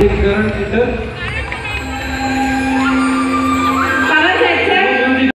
Big sekarang kita